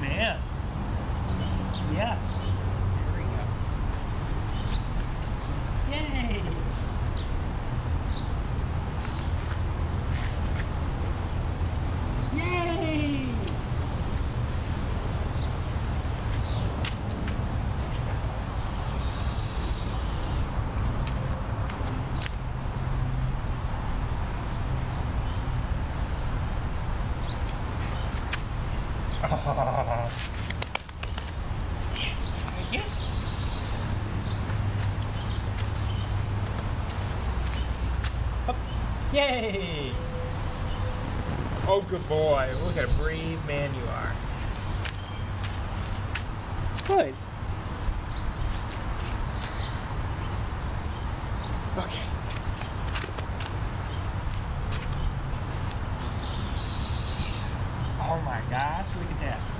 man. Yes. Here we go. Yay! Yay! Up. Yay! Oh, good boy. Look at a brave man you are. Good. Okay. Oh my gosh, look at that.